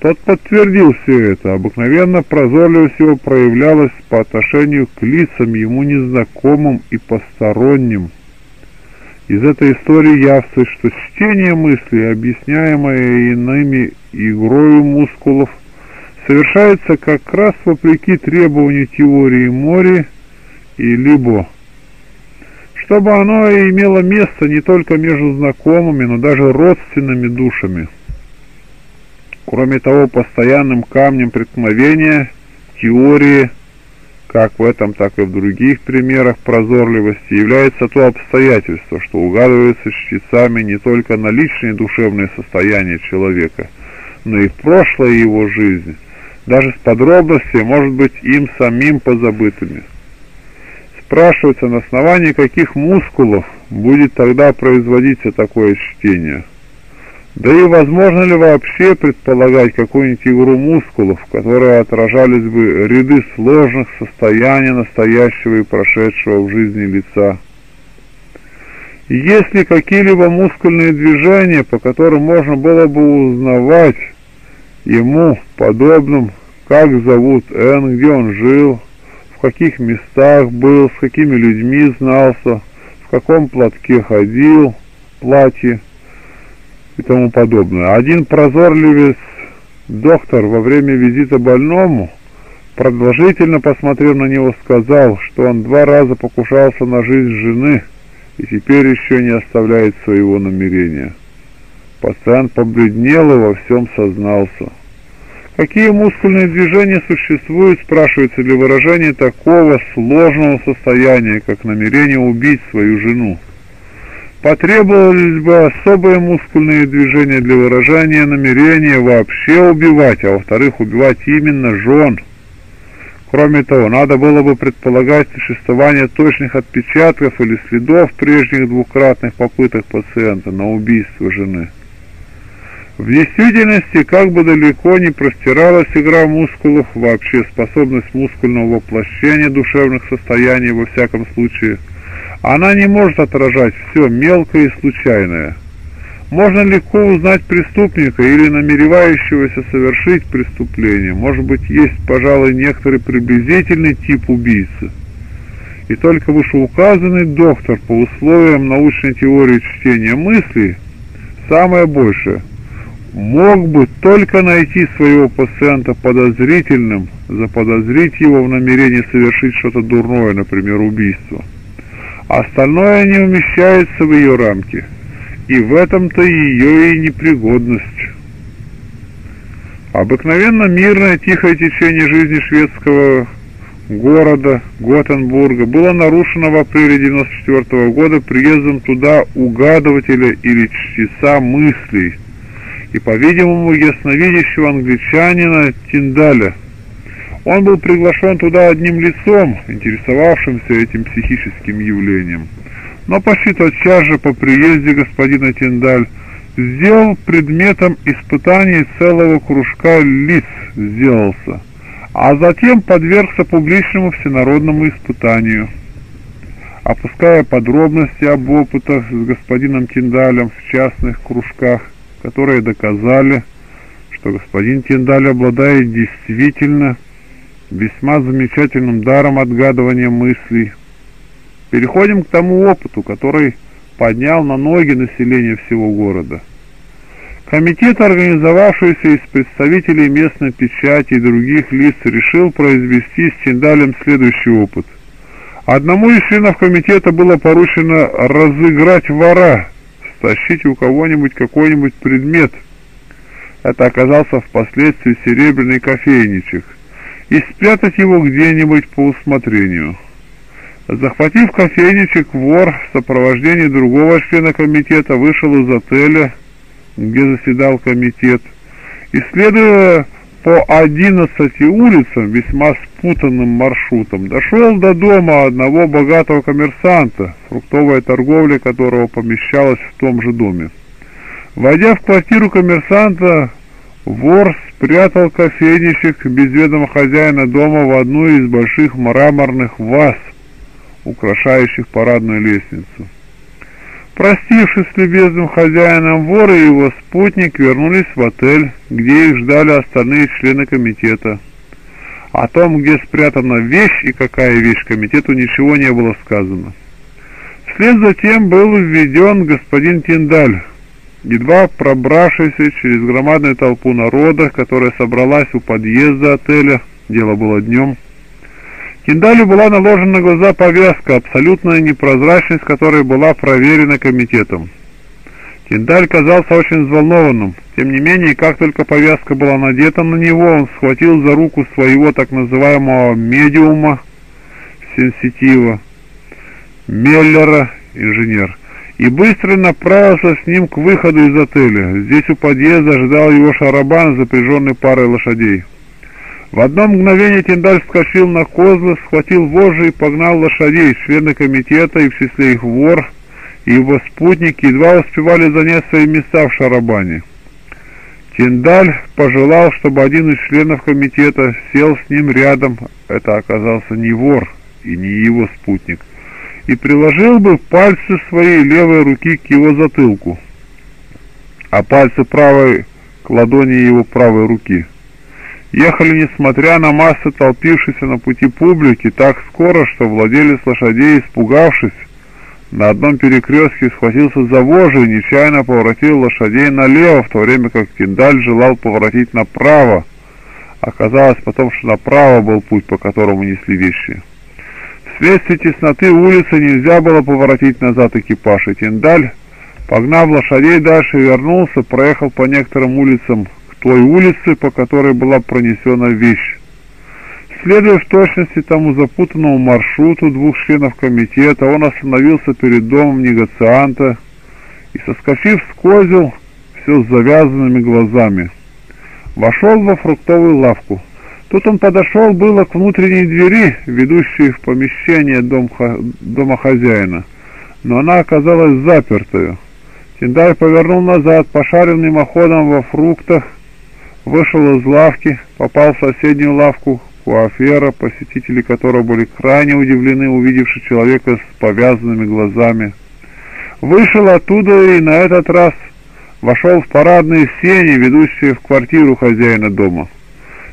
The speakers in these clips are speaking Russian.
Тот подтвердил все это. Обыкновенно прозорливость его проявлялась по отношению к лицам ему незнакомым и посторонним. Из этой истории явствует, что чтение мысли, объясняемое иными игрою мускулов, совершается как раз вопреки требованию теории Мори и Либо, чтобы оно имело место не только между знакомыми, но даже родственными душами. Кроме того, постоянным камнем преткновения теории, как в этом, так и в других примерах прозорливости, является то обстоятельство, что угадывается чтецами не только на личное душевное состояние человека, но и прошлое его жизнь, даже с подробностями, может быть, им самим позабытыми. Спрашивается, на основании каких мускулов будет тогда производиться такое чтение – да и возможно ли вообще предполагать какую-нибудь игру мускулов, которые отражались бы ряды сложных состояний настоящего и прошедшего в жизни лица? Есть ли какие-либо мускульные движения, по которым можно было бы узнавать ему подобным, как зовут Н, где он жил, в каких местах был, с какими людьми знался, в каком платке ходил, платье, и тому подобное. Один прозорливец доктор во время визита больному, продолжительно посмотрев на него, сказал, что он два раза покушался на жизнь жены и теперь еще не оставляет своего намерения. Пациент побледнел и во всем сознался. Какие мускульные движения существуют, спрашивается для выражения такого сложного состояния, как намерение убить свою жену? Потребовались бы особые мускульные движения для выражения намерения вообще убивать, а во-вторых, убивать именно жен. Кроме того, надо было бы предполагать существование точных отпечатков или следов прежних двукратных попыток пациента на убийство жены. В действительности, как бы далеко не простиралась игра мускулов, вообще способность мускульного воплощения душевных состояний во всяком случае – она не может отражать все мелкое и случайное. Можно легко узнать преступника или намеревающегося совершить преступление. Может быть, есть, пожалуй, некоторый приблизительный тип убийцы. И только вышеуказанный доктор по условиям научной теории чтения мыслей, самое большее, мог бы только найти своего пациента подозрительным, заподозрить его в намерении совершить что-то дурное, например, убийство. Остальное не умещается в ее рамки, и в этом-то ее и непригодность. Обыкновенно мирное тихое течение жизни шведского города Готенбурга было нарушено в апреле 94 -го года приездом туда угадывателя или чтеца мыслей и, по-видимому, ясновидящего англичанина Тиндаля – он был приглашен туда одним лицом, интересовавшимся этим психическим явлением. Но почти тотчас же по приезде господина Тиндаль сделал предметом испытаний целого кружка лиц сделался, а затем подвергся публичному всенародному испытанию. Опуская подробности об опытах с господином Тиндалем в частных кружках, которые доказали, что господин Тиндаль обладает действительно весьма замечательным даром отгадывания мыслей. Переходим к тому опыту, который поднял на ноги население всего города. Комитет, организовавшийся из представителей местной печати и других лиц, решил произвести с Тиндалем следующий опыт. Одному из членов комитета было поручено разыграть вора, стащить у кого-нибудь какой-нибудь предмет. Это оказался впоследствии серебряный кофейничек – и спрятать его где-нибудь по усмотрению. Захватив кофейничек, вор в сопровождении другого члена комитета вышел из отеля, где заседал комитет, и следуя по одиннадцати улицам, весьма спутанным маршрутом, дошел до дома одного богатого коммерсанта, фруктовая торговля которого помещалась в том же доме. Войдя в квартиру коммерсанта, Вор спрятал кофейничек без ведома хозяина дома в одну из больших мраморных ваз, украшающих парадную лестницу. Простившись с любезным хозяином вора и его спутник вернулись в отель, где их ждали остальные члены комитета. О том, где спрятана вещь и какая вещь комитету, ничего не было сказано. Вслед за тем был введен господин Тиндаль, едва пробравшийся через громадную толпу народа, которая собралась у подъезда отеля, дело было днем. Тиндалю была наложена на глаза повязка, абсолютная непрозрачность которой была проверена комитетом. Тиндаль казался очень взволнованным. Тем не менее, как только повязка была надета на него, он схватил за руку своего так называемого медиума, сенситива, Меллера, инженер, и быстро направился с ним к выходу из отеля. Здесь у подъезда ожидал его шарабан, запряженный парой лошадей. В одно мгновение Тиндаль вскочил на козлы, схватил вожжи и погнал лошадей. Члены комитета и в числе их вор и его спутники едва успевали занять свои места в шарабане. Тиндаль пожелал, чтобы один из членов комитета сел с ним рядом. Это оказался не вор и не его спутник и приложил бы пальцы своей левой руки к его затылку, а пальцы правой к ладони его правой руки. Ехали, несмотря на массы толпившейся на пути публики, так скоро, что владелец лошадей, испугавшись, на одном перекрестке схватился за вожжи и нечаянно поворотил лошадей налево, в то время как Киндаль желал поворотить направо. Оказалось потом, что направо был путь, по которому несли вещи. Вследствие тесноты улицы нельзя было поворотить назад экипаж, и Тиндаль, погнав лошадей дальше, вернулся, проехал по некоторым улицам к той улице, по которой была пронесена вещь. Следуя в точности тому запутанному маршруту двух членов комитета, он остановился перед домом негацианта и, соскочив с козел, все с завязанными глазами, вошел во фруктовую лавку. Тут он подошел было к внутренней двери, ведущей в помещение дом, дома хозяина, но она оказалась запертой. Тиндай повернул назад, пошарил мимоходом во фруктах, вышел из лавки, попал в соседнюю лавку куафера, посетители которого были крайне удивлены, увидевши человека с повязанными глазами. Вышел оттуда и на этот раз вошел в парадные сени, ведущие в квартиру хозяина дома.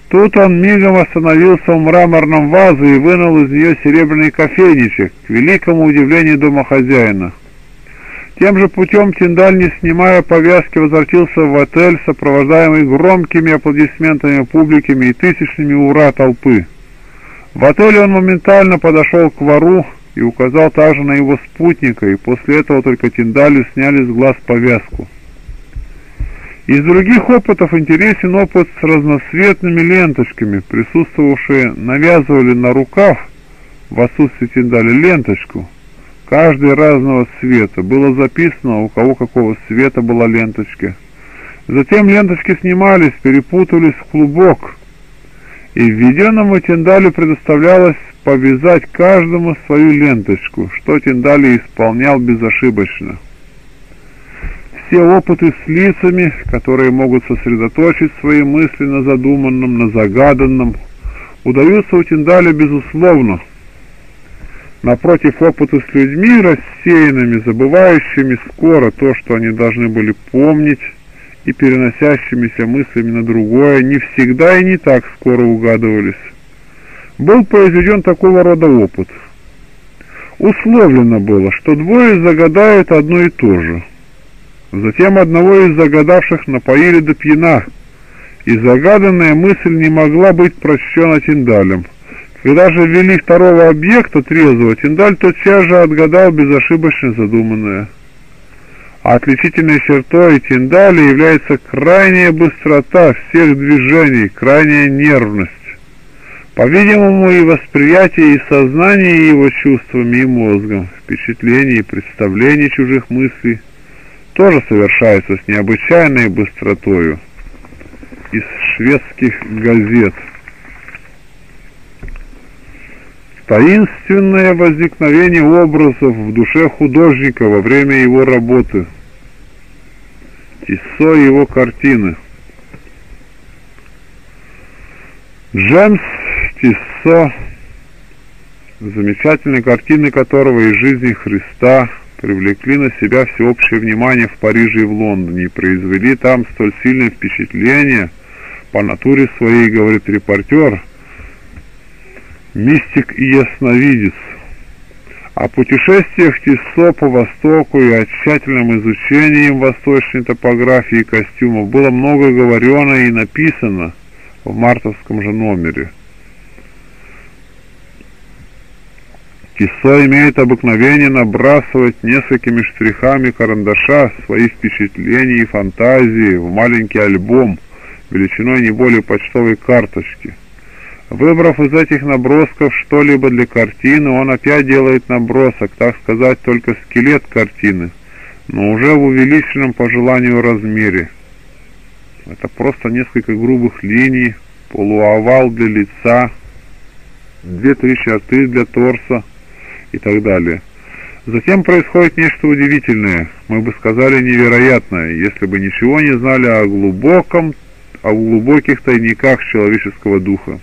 Тут он мигом остановился у мраморном вазы и вынул из нее серебряный кофейничек, к великому удивлению домохозяина. Тем же путем Тиндаль, не снимая повязки, возвратился в отель, сопровождаемый громкими аплодисментами публиками и тысячными ура толпы. В отеле он моментально подошел к вору и указал также на его спутника, и после этого только Тиндалю сняли с глаз повязку. Из других опытов интересен опыт с разноцветными ленточками. Присутствовавшие навязывали на рукав, в отсутствие тиндали, ленточку, каждый разного цвета. Было записано, у кого какого цвета была ленточка. Затем ленточки снимались, перепутались в клубок, и введенному Тиндалю предоставлялось повязать каждому свою ленточку, что Тиндали исполнял безошибочно все опыты с лицами, которые могут сосредоточить свои мысли на задуманном, на загаданном, удаются у Тиндаля безусловно. Напротив, опыты с людьми рассеянными, забывающими скоро то, что они должны были помнить, и переносящимися мыслями на другое, не всегда и не так скоро угадывались. Был произведен такого рода опыт. Условлено было, что двое загадают одно и то же – Затем одного из загадавших напоили до пьяна, и загаданная мысль не могла быть прочтена Тиндалем. Когда же ввели второго объекта трезвого, Тиндаль тотчас же отгадал безошибочно задуманное. Отличительной чертой Тиндаля является крайняя быстрота всех движений, крайняя нервность. По-видимому, и восприятие, и сознание его чувствами и мозгом, впечатления и представления чужих мыслей – тоже совершается с необычайной быстротою из шведских газет. Таинственное возникновение образов в душе художника во время его работы. Тиссо его картины. Джемс Тиссо, замечательные картины которого из жизни Христа – привлекли на себя всеобщее внимание в Париже и в Лондоне и произвели там столь сильное впечатление по натуре своей, говорит репортер, мистик и ясновидец. О путешествиях Тиссо по Востоку и о тщательном изучении им восточной топографии и костюмов было много говорено и написано в мартовском же номере. Тиссо имеет обыкновение набрасывать несколькими штрихами карандаша свои впечатления и фантазии в маленький альбом величиной не более почтовой карточки – Выбрав из этих набросков что-либо для картины, он опять делает набросок, так сказать, только скелет картины, но уже в увеличенном по желанию размере. Это просто несколько грубых линий, полуовал для лица, две-три черты для торса и так далее. Затем происходит нечто удивительное, мы бы сказали невероятное, если бы ничего не знали о глубоком, о глубоких тайниках человеческого духа.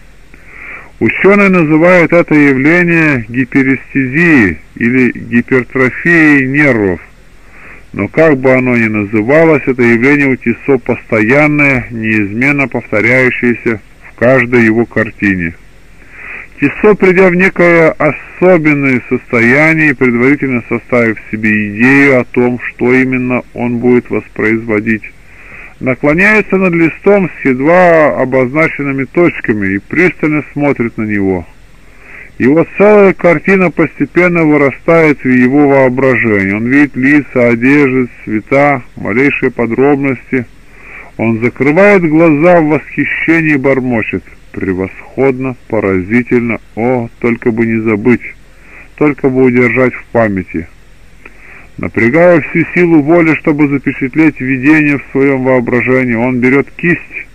Ученые называют это явление гиперестезией или гипертрофией нервов. Но как бы оно ни называлось, это явление у Тисо постоянное, неизменно повторяющееся в каждой его картине. Тисо, придя в некое особенное состояние предварительно составив себе идею о том, что именно он будет воспроизводить, наклоняется над листом с едва обозначенными точками и пристально смотрит на него. Его целая картина постепенно вырастает в его воображении. Он видит лица, одежды, цвета, малейшие подробности. Он закрывает глаза в восхищении и бормочет. Превосходно, поразительно, о, только бы не забыть, только бы удержать в памяти. Напрягая всю силу воли, чтобы запечатлеть видение в своем воображении, он берет кисть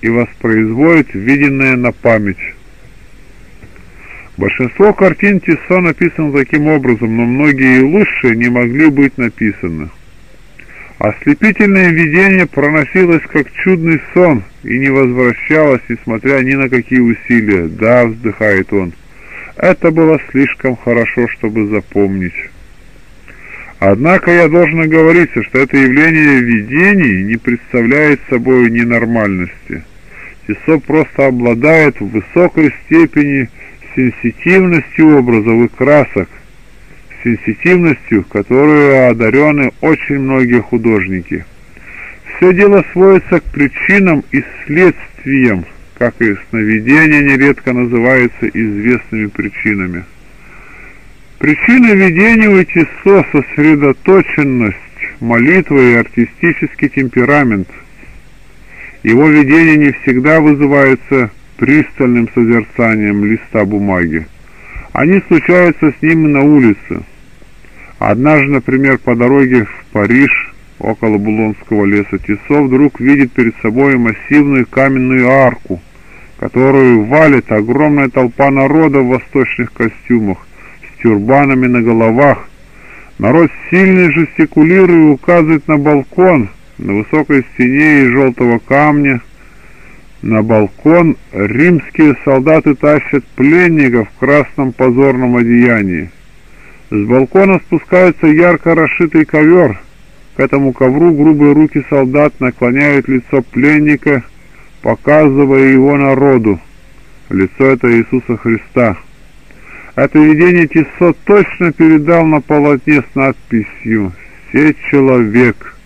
и воспроизводит виденное на память. Большинство картин Тиссо написано таким образом, но многие и лучшие не могли быть написаны. Ослепительное видение проносилось как чудный сон и не возвращалось, несмотря ни на какие усилия. Да, вздыхает он, это было слишком хорошо, чтобы запомнить. Однако я должен оговориться, что это явление видений не представляет собой ненормальности. Тесо просто обладает в высокой степени сенситивностью образов и красок, сенситивностью, которую одарены очень многие художники. Все дело сводится к причинам и следствиям, как и сновидения нередко называются известными причинами. Причина видения у Тисо – сосредоточенность, молитва и артистический темперамент. Его видения не всегда вызываются пристальным созерцанием листа бумаги. Они случаются с ним на улице. Однажды, например, по дороге в Париж, около Булонского леса, Тисо вдруг видит перед собой массивную каменную арку, которую валит огромная толпа народа в восточных костюмах, тюрбанами на головах. Народ сильно жестикулирует и указывает на балкон, на высокой стене из желтого камня. На балкон римские солдаты тащат пленников в красном позорном одеянии. С балкона спускается ярко расшитый ковер. К этому ковру грубые руки солдат наклоняют лицо пленника, показывая его народу. Лицо это Иисуса Христа. Это видение Тиссо точно передал на полотне с надписью «Все человек».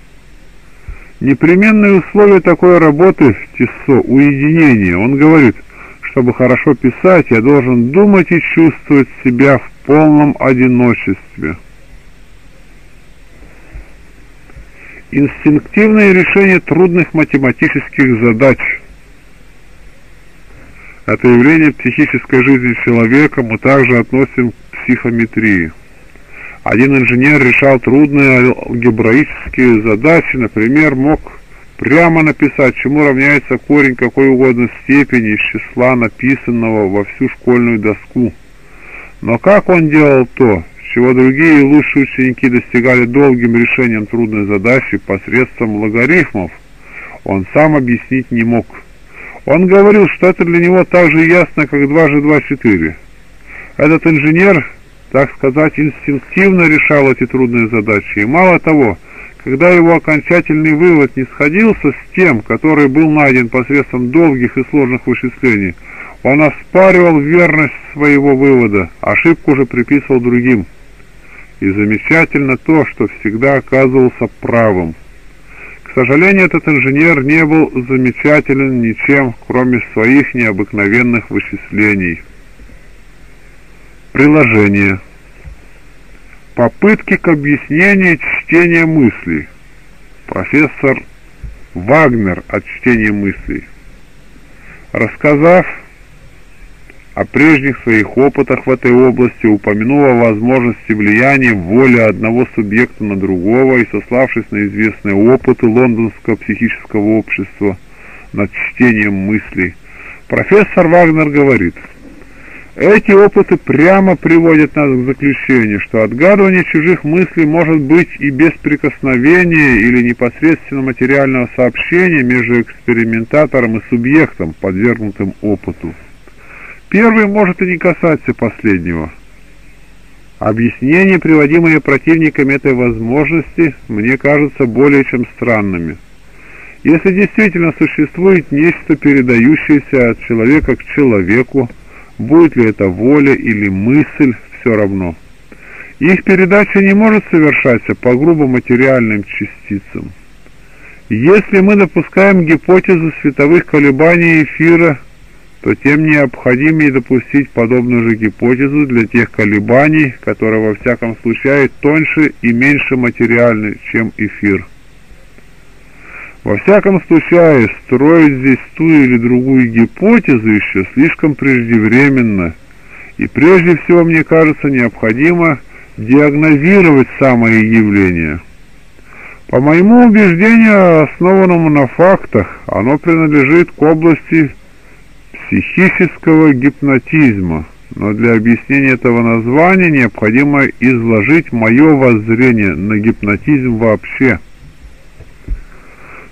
Непременное условие такой работы Тиссо – уединение. Он говорит, чтобы хорошо писать, я должен думать и чувствовать себя в полном одиночестве. Инстинктивное решение трудных математических задач – это явление психической жизни человека мы также относим к психометрии. Один инженер решал трудные алгебраические задачи, например, мог прямо написать, чему равняется корень какой угодно степени из числа написанного во всю школьную доску. Но как он делал то, чего другие лучшие ученики достигали долгим решением трудной задачи посредством логарифмов, он сам объяснить не мог. Он говорил, что это для него так же ясно, как дважды два четыре. Этот инженер так сказать, инстинктивно решал эти трудные задачи. И мало того, когда его окончательный вывод не сходился с тем, который был найден посредством долгих и сложных вычислений, он оспаривал верность своего вывода, ошибку же приписывал другим. И замечательно то, что всегда оказывался правым. К сожалению, этот инженер не был замечателен ничем, кроме своих необыкновенных вычислений. Приложение. Попытки к объяснению чтения мыслей. Профессор Вагнер от чтения мыслей. Рассказав о прежних своих опытах в этой области, упомянул о возможности влияния воли одного субъекта на другого и сославшись на известные опыты лондонского психического общества над чтением мыслей, профессор Вагнер говорит – эти опыты прямо приводят нас к заключению, что отгадывание чужих мыслей может быть и без прикосновения или непосредственно материального сообщения между экспериментатором и субъектом, подвергнутым опыту. Первый может и не касаться последнего. Объяснения, приводимые противниками этой возможности, мне кажутся более чем странными. Если действительно существует нечто, передающееся от человека к человеку, Будет ли это воля или мысль, все равно. Их передача не может совершаться по грубо материальным частицам. Если мы допускаем гипотезу световых колебаний эфира, то тем необходимее допустить подобную же гипотезу для тех колебаний, которые во всяком случае тоньше и меньше материальны, чем эфир. Во всяком случае, строить здесь ту или другую гипотезу еще слишком преждевременно, и прежде всего, мне кажется, необходимо диагнозировать самое явление. По моему убеждению, основанному на фактах, оно принадлежит к области психического гипнотизма, но для объяснения этого названия необходимо изложить мое воззрение на гипнотизм вообще –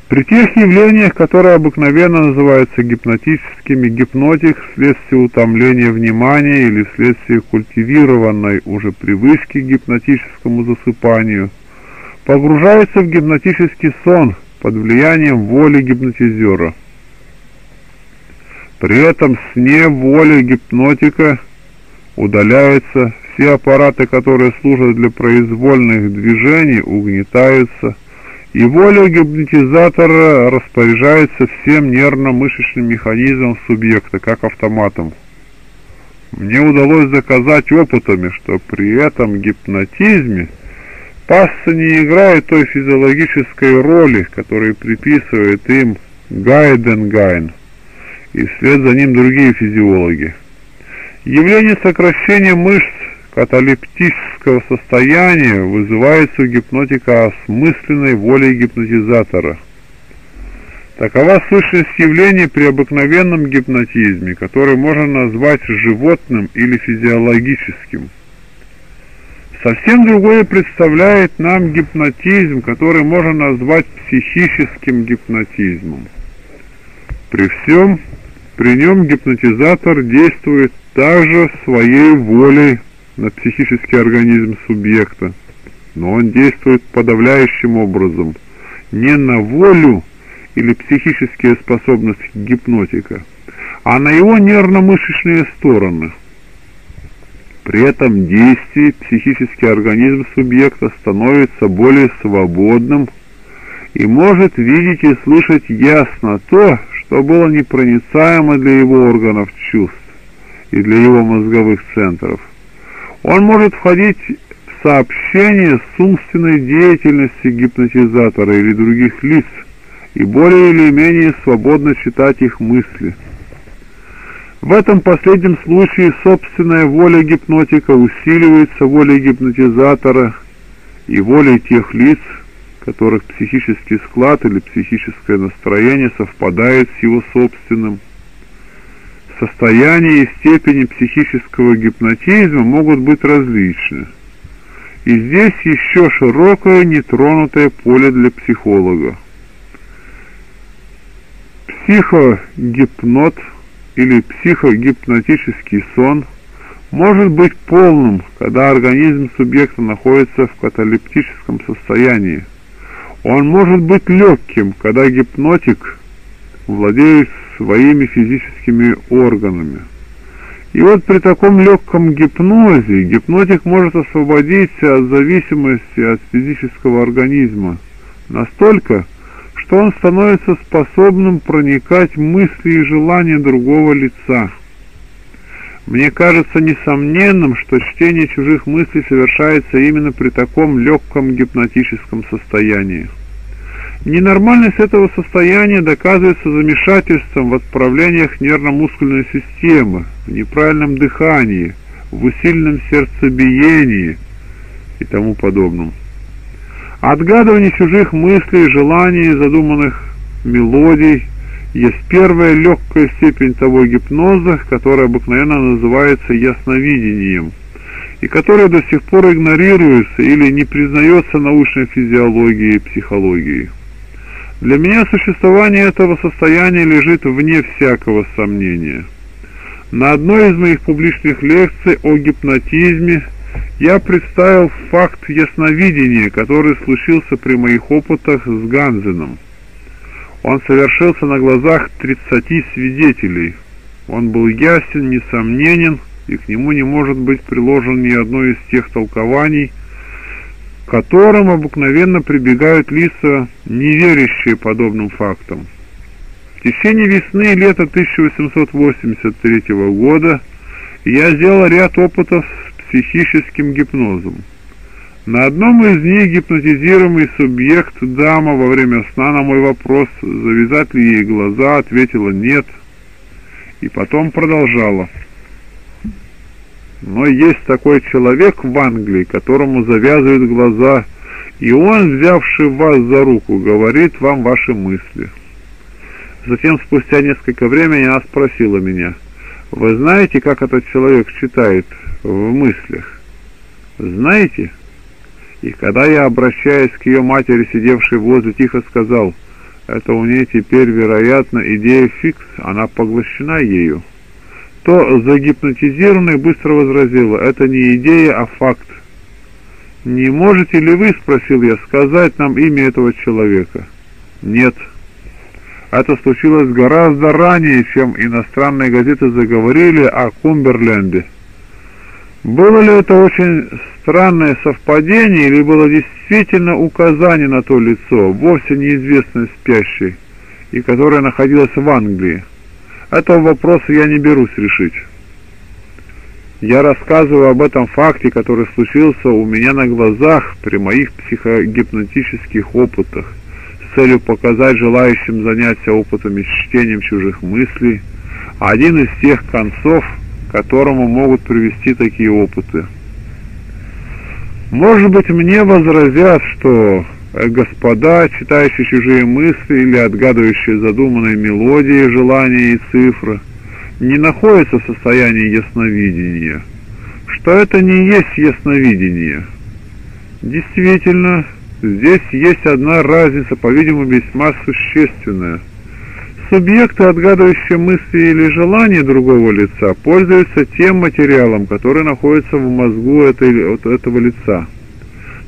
при тех явлениях, которые обыкновенно называются гипнотическими, гипнотик вследствие утомления внимания или вследствие культивированной уже привычки к гипнотическому засыпанию, погружается в гипнотический сон под влиянием воли гипнотизера. При этом сне воли гипнотика удаляются, все аппараты, которые служат для произвольных движений, угнетаются – и воля гипнотизатора распоряжается всем нервно-мышечным механизмом субъекта, как автоматом. Мне удалось доказать опытами, что при этом гипнотизме пасса не играет той физиологической роли, которую приписывает им Гайденгайн и вслед за ним другие физиологи. Явление сокращения мышц каталептического состояния вызывается у гипнотика осмысленной волей гипнотизатора. Такова сущность явления при обыкновенном гипнотизме, который можно назвать животным или физиологическим. Совсем другое представляет нам гипнотизм, который можно назвать психическим гипнотизмом. При всем, при нем гипнотизатор действует также своей волей на психический организм субъекта, но он действует подавляющим образом не на волю или психические способности гипнотика, а на его нервно-мышечные стороны. При этом действии психический организм субъекта становится более свободным и может видеть и слышать ясно то, что было непроницаемо для его органов чувств и для его мозговых центров – он может входить в сообщение с умственной деятельностью гипнотизатора или других лиц и более или менее свободно читать их мысли. В этом последнем случае собственная воля гипнотика усиливается волей гипнотизатора и волей тех лиц, которых психический склад или психическое настроение совпадает с его собственным состояние и степени психического гипнотизма могут быть различны. И здесь еще широкое нетронутое поле для психолога. Психогипнот или психогипнотический сон может быть полным, когда организм субъекта находится в каталептическом состоянии. Он может быть легким, когда гипнотик владеет своими физическими органами. И вот при таком легком гипнозе гипнотик может освободиться от зависимости от физического организма настолько, что он становится способным проникать мысли и желания другого лица. Мне кажется несомненным, что чтение чужих мыслей совершается именно при таком легком гипнотическом состоянии. Ненормальность этого состояния доказывается замешательством в отправлениях нервно-мускульной системы, в неправильном дыхании, в усиленном сердцебиении и тому подобном. Отгадывание чужих мыслей, желаний, задуманных мелодий есть первая легкая степень того гипноза, которая обыкновенно называется ясновидением, и которая до сих пор игнорируется или не признается научной физиологией и психологией. Для меня существование этого состояния лежит вне всякого сомнения. На одной из моих публичных лекций о гипнотизме я представил факт ясновидения, который случился при моих опытах с Ганзеном. Он совершился на глазах 30 свидетелей. Он был ясен, несомненен, и к нему не может быть приложен ни одно из тех толкований, к которым обыкновенно прибегают лица, не верящие подобным фактам. В течение весны и лета 1883 года я сделал ряд опытов с психическим гипнозом. На одном из них гипнотизируемый субъект дама во время сна на мой вопрос, завязать ли ей глаза, ответила «нет» и потом продолжала. Но есть такой человек в Англии, которому завязывают глаза, и он, взявший вас за руку, говорит вам ваши мысли. Затем, спустя несколько времени, она спросила меня, «Вы знаете, как этот человек читает в мыслях?» «Знаете?» И когда я, обращаясь к ее матери, сидевшей возле, тихо сказал, «Это у нее теперь, вероятно, идея фикс, она поглощена ею», то загипнотизированная быстро возразила, «Это не идея, а факт». «Не можете ли вы, — спросил я, — сказать нам имя этого человека?» «Нет». Это случилось гораздо ранее, чем иностранные газеты заговорили о Кумберленде. Было ли это очень странное совпадение или было действительно указание на то лицо, вовсе неизвестное спящей, и которое находилось в Англии? Этого вопроса я не берусь решить. Я рассказываю об этом факте, который случился у меня на глазах при моих психогипнотических опытах, с целью показать желающим заняться опытами чтением чужих мыслей, один из тех концов, которому могут привести такие опыты. Может быть, мне возразят, что э, господа, читающие чужие мысли или отгадывающие задуманные мелодии, желания и цифры, не находятся в состоянии ясновидения, что это не есть ясновидение. Действительно, здесь есть одна разница, по-видимому, весьма существенная – Субъекты, отгадывающие мысли или желания другого лица, пользуются тем материалом, который находится в мозгу этой, этого лица.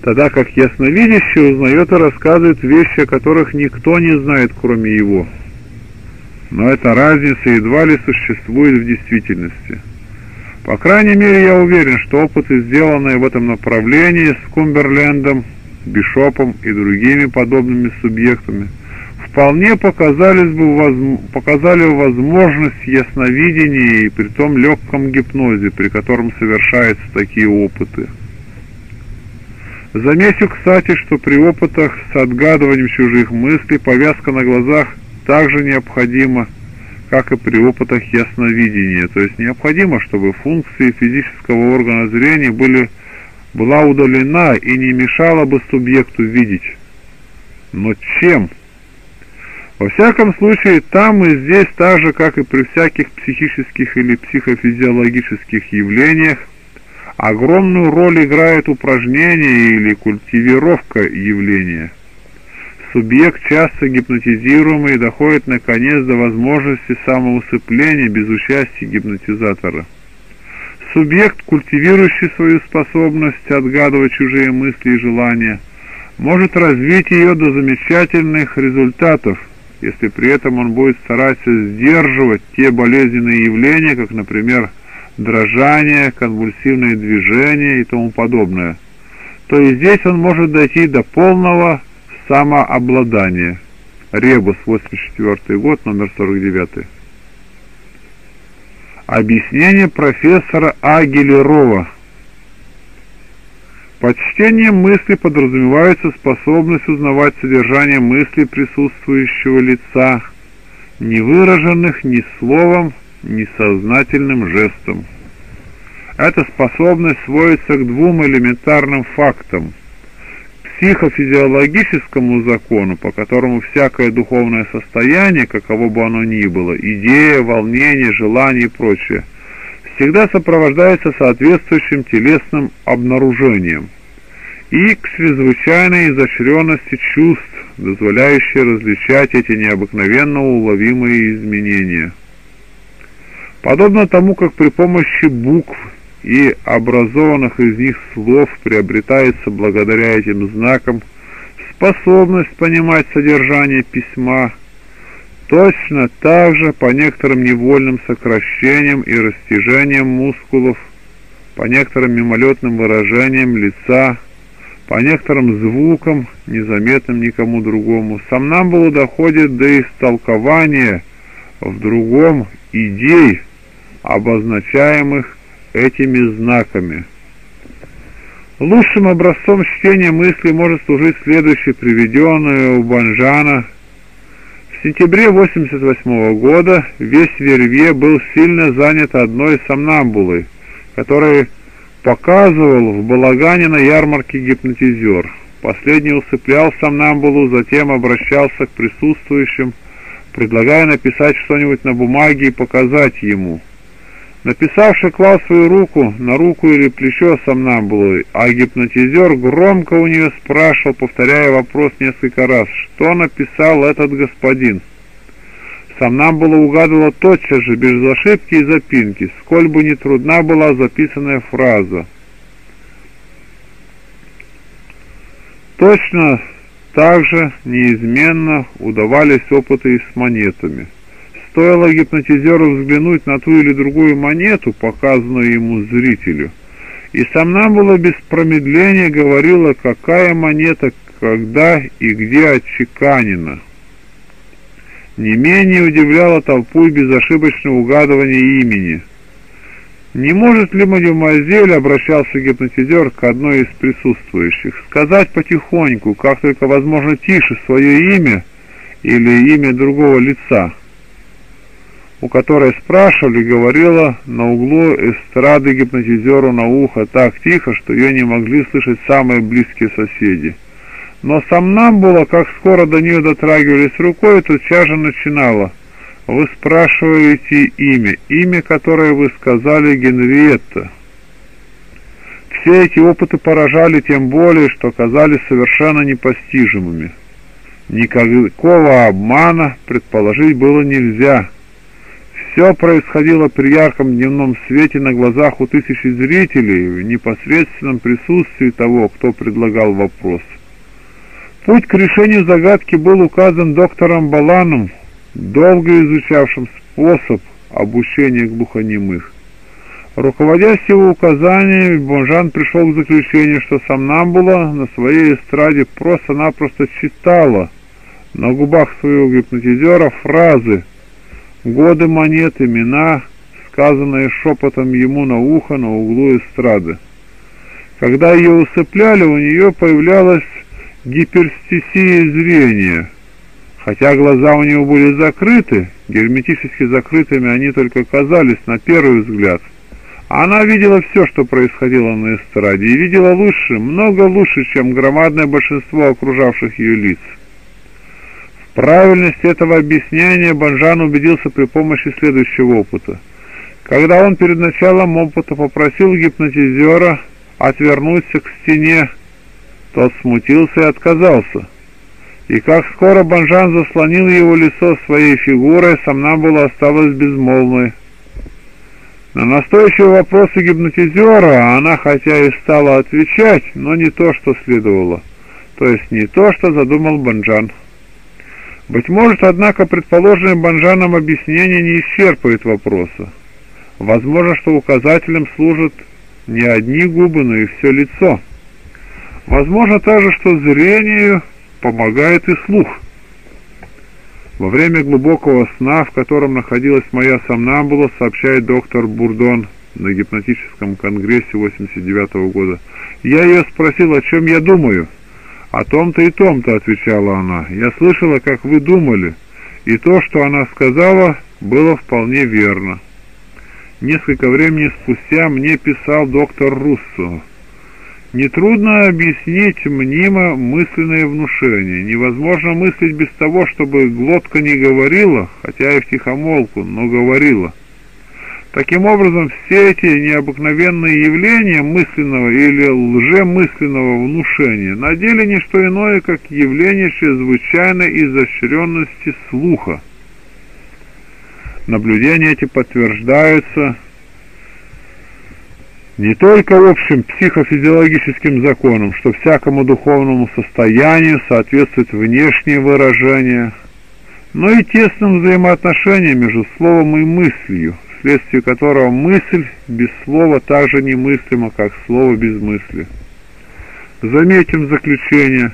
Тогда как ясновидящий узнает и рассказывает вещи, о которых никто не знает, кроме его. Но эта разница едва ли существует в действительности. По крайней мере, я уверен, что опыты, сделанные в этом направлении с Кумберлендом, Бишопом и другими подобными субъектами – вполне показались бы, воз... показали возможность ясновидения и при том легком гипнозе, при котором совершаются такие опыты. Замечу, кстати, что при опытах с отгадыванием чужих мыслей повязка на глазах также необходима, как и при опытах ясновидения. То есть необходимо, чтобы функции физического органа зрения были, была удалена и не мешала бы субъекту видеть. Но чем? Во всяком случае, там и здесь, так же, как и при всяких психических или психофизиологических явлениях, огромную роль играет упражнение или культивировка явления. Субъект, часто гипнотизируемый, доходит наконец до возможности самоусыпления без участия гипнотизатора. Субъект, культивирующий свою способность отгадывать чужие мысли и желания, может развить ее до замечательных результатов, если при этом он будет стараться сдерживать те болезненные явления, как, например, дрожание, конвульсивные движения и тому подобное, то и здесь он может дойти до полного самообладания. Ребус, 84 год, номер 49. Объяснение профессора Агилерова. Под чтением мысли подразумевается способность узнавать содержание мысли присутствующего лица, не выраженных ни словом, ни сознательным жестом. Эта способность сводится к двум элементарным фактам – психофизиологическому закону, по которому всякое духовное состояние, каково бы оно ни было, идея, волнение, желание и прочее, всегда сопровождается соответствующим телесным обнаружением и к чрезвычайной изощренности чувств, дозволяющей различать эти необыкновенно уловимые изменения. Подобно тому, как при помощи букв и образованных из них слов приобретается благодаря этим знакам способность понимать содержание письма, точно так же по некоторым невольным сокращениям и растяжениям мускулов, по некоторым мимолетным выражениям лица, по некоторым звукам, незаметным никому другому, сомнамбулу доходит до истолкования в другом идей, обозначаемых этими знаками. Лучшим образцом чтения мысли может служить следующий приведенный у Банжана. В сентябре 88 года весь Вервье был сильно занят одной сомнамбулой, который показывал в балагане на ярмарке гипнотизер. Последний усыплял сомнамбулу, затем обращался к присутствующим, предлагая написать что-нибудь на бумаге и показать ему – Написавший клал свою руку на руку или плечо сомнамбулы, а гипнотизер громко у нее спрашивал, повторяя вопрос несколько раз, что написал этот господин. Сомнамбула угадывала тотчас же, без ошибки и запинки, сколь бы не трудна была записанная фраза. Точно так же неизменно удавались опыты с монетами. Стоило гипнотизеру взглянуть на ту или другую монету, показанную ему зрителю, и сам нам было без промедления говорила, какая монета, когда и где отчеканена. Не менее удивляло толпу и безошибочное угадывание имени. «Не может ли мадемуазель, — обращался гипнотизер к одной из присутствующих, — сказать потихоньку, как только возможно тише, свое имя или имя другого лица?» У которой спрашивали, говорила на углу эстрады гипнотизеру на ухо так тихо, что ее не могли слышать самые близкие соседи. Но сам нам было, как скоро до нее дотрагивались рукой, тотчас же начинала. Вы спрашиваете имя, имя, которое вы сказали Генриетта. Все эти опыты поражали тем более, что казались совершенно непостижимыми. Никакого обмана предположить было нельзя, все происходило при ярком дневном свете на глазах у тысячи зрителей в непосредственном присутствии того, кто предлагал вопрос. Путь к решению загадки был указан доктором Баланом, долго изучавшим способ обучения глухонемых. Руководясь его указаниями, Бонжан пришел к заключению, что Самнамбула на своей эстраде просто-напросто читала на губах своего гипнотизера фразы, Годы монет, имена, сказанные шепотом ему на ухо на углу эстрады. Когда ее усыпляли, у нее появлялась гиперстесия зрения. Хотя глаза у нее были закрыты, герметически закрытыми они только казались на первый взгляд. Она видела все, что происходило на эстраде, и видела лучше, много лучше, чем громадное большинство окружавших ее лиц правильности этого объяснения Банжан убедился при помощи следующего опыта. Когда он перед началом опыта попросил гипнотизера отвернуться к стене, тот смутился и отказался. И как скоро Банжан заслонил его лицо своей фигурой, сомнамбула осталась безмолвной. На настойчивые вопросы гипнотизера она хотя и стала отвечать, но не то, что следовало, то есть не то, что задумал Банджан. Быть может, однако, предположенное Банджаном объяснение не исчерпывает вопроса. Возможно, что указателем служат не одни губы, но и все лицо. Возможно также, что зрению помогает и слух. Во время глубокого сна, в котором находилась моя сомнамбула, сообщает доктор Бурдон на гипнотическом конгрессе 89 -го года, я ее спросил, о чем я думаю. «О том-то и том-то», — отвечала она. «Я слышала, как вы думали, и то, что она сказала, было вполне верно». Несколько времени спустя мне писал доктор Руссо. Нетрудно объяснить мнимо мысленное внушение. Невозможно мыслить без того, чтобы глотка не говорила, хотя и втихомолку, но говорила. Таким образом, все эти необыкновенные явления мысленного или лжемысленного внушения на деле не что иное, как явление чрезвычайной изощренности слуха. Наблюдения эти подтверждаются не только общим психофизиологическим законом, что всякому духовному состоянию соответствует внешнее выражение, но и тесным взаимоотношением между словом и мыслью, вследствие которого мысль без слова так же немыслима, как слово без мысли. Заметим заключение,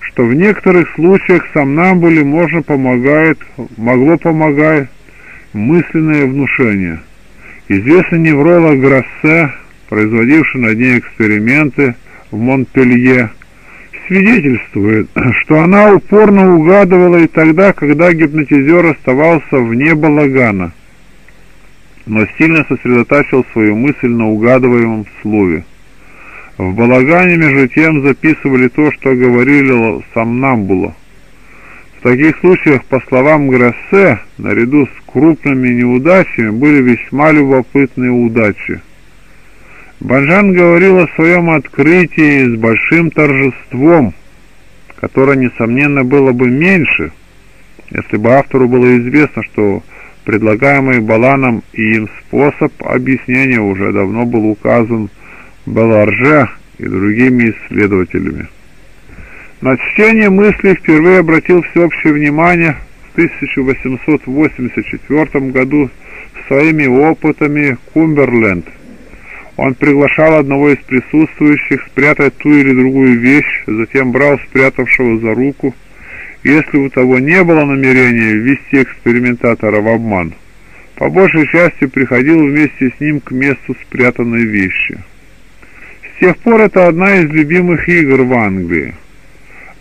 что в некоторых случаях сомнамбуле можно помогает, могло помогать мысленное внушение. Известный невролог Грассе, производивший над ней эксперименты в Монпелье, свидетельствует, что она упорно угадывала и тогда, когда гипнотизер оставался вне балагана – но сильно сосредотачивал свою мысль на угадываемом слове. В балагане, между тем, записывали то, что говорили сомнамбула. В таких случаях, по словам Грассе, наряду с крупными неудачами были весьма любопытные удачи. Банжан говорил о своем открытии с большим торжеством, которое, несомненно, было бы меньше, если бы автору было известно, что Предлагаемый Баланом и им способ объяснения уже давно был указан Беларже и другими исследователями. На чтение мыслей впервые обратил всеобщее внимание в 1884 году своими опытами Кумберленд. Он приглашал одного из присутствующих спрятать ту или другую вещь, затем брал спрятавшего за руку если у того не было намерения ввести экспериментатора в обман, по большей части приходил вместе с ним к месту спрятанной вещи. С тех пор это одна из любимых игр в Англии.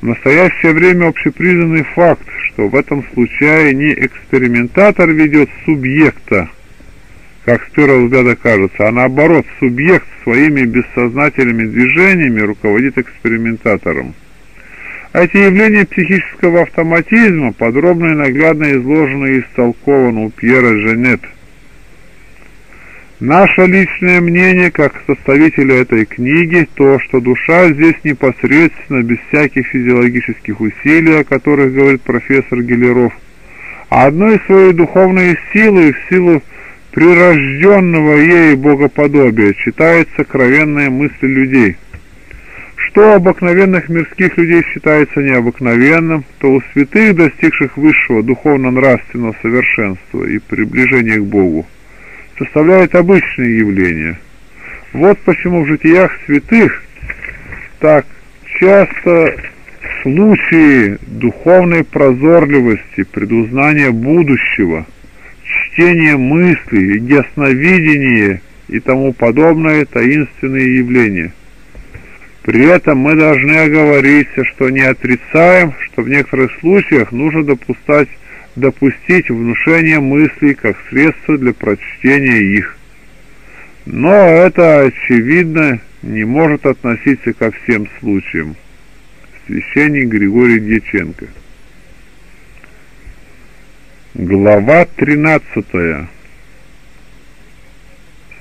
В настоящее время общепризнанный факт, что в этом случае не экспериментатор ведет субъекта, как с первого взгляда кажется, а наоборот, субъект своими бессознательными движениями руководит экспериментатором. Эти явления психического автоматизма подробно и наглядно изложены и истолкованы у Пьера Женет. Наше личное мнение, как составителя этой книги, то, что душа здесь непосредственно, без всяких физиологических усилий, о которых говорит профессор Гелеров, а одной своей духовной силой, в силу прирожденного ей богоподобия, читает сокровенные мысли людей – что обыкновенных мирских людей считается необыкновенным, то у святых, достигших высшего духовно-нравственного совершенства и приближения к Богу, составляет обычные явления. Вот почему в житиях святых так часто случаи духовной прозорливости, предузнания будущего, чтения мыслей, ясновидения и тому подобное таинственные явления – при этом мы должны оговориться, что не отрицаем, что в некоторых случаях нужно допускать, допустить внушение мыслей как средство для прочтения их. Но это, очевидно, не может относиться ко всем случаям. Священник Григорий Дьяченко. Глава 13.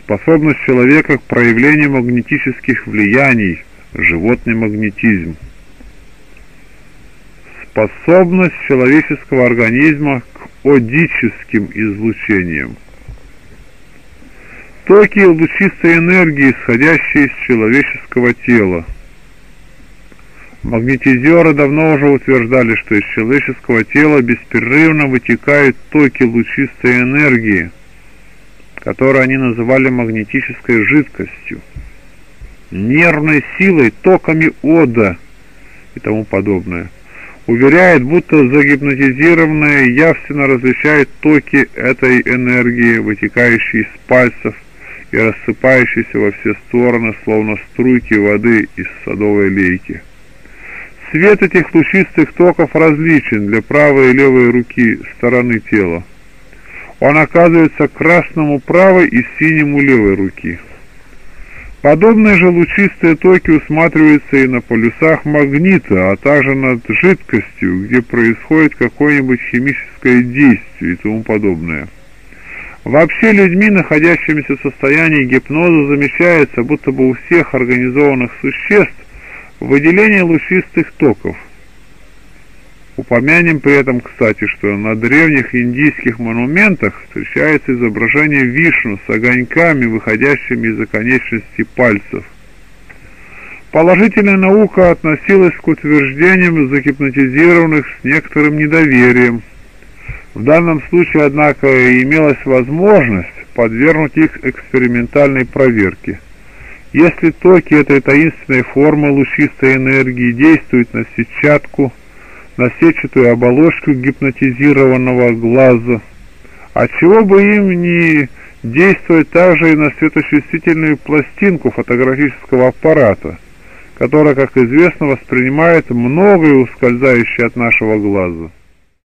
Способность человека к проявлению магнетических влияний – животный магнетизм. Способность человеческого организма к одическим излучениям. Токи лучистой энергии, исходящие из человеческого тела. Магнетизеры давно уже утверждали, что из человеческого тела беспрерывно вытекают токи лучистой энергии, которые они называли магнетической жидкостью, нервной силой, токами ода и тому подобное. Уверяет, будто загипнотизированные явственно различают токи этой энергии, вытекающей из пальцев и рассыпающейся во все стороны, словно струйки воды из садовой лейки. Цвет этих лучистых токов различен для правой и левой руки стороны тела. Он оказывается красному правой и синему левой руки. Подобные же лучистые токи усматриваются и на полюсах магнита, а также над жидкостью, где происходит какое-нибудь химическое действие и тому подобное. Вообще людьми, находящимися в состоянии гипноза, замечается, будто бы у всех организованных существ Выделение лучистых токов. Упомянем при этом, кстати, что на древних индийских монументах встречается изображение Вишну с огоньками, выходящими из оконечностей пальцев. Положительная наука относилась к утверждениям загипнотизированных с некоторым недоверием. В данном случае, однако, имелась возможность подвергнуть их экспериментальной проверке – если токи этой таинственной формы лучистой энергии действуют на сетчатку, на сетчатую оболочку гипнотизированного глаза, а чего бы им не действовать также и на светочувствительную пластинку фотографического аппарата, которая, как известно, воспринимает многое ускользающее от нашего глаза.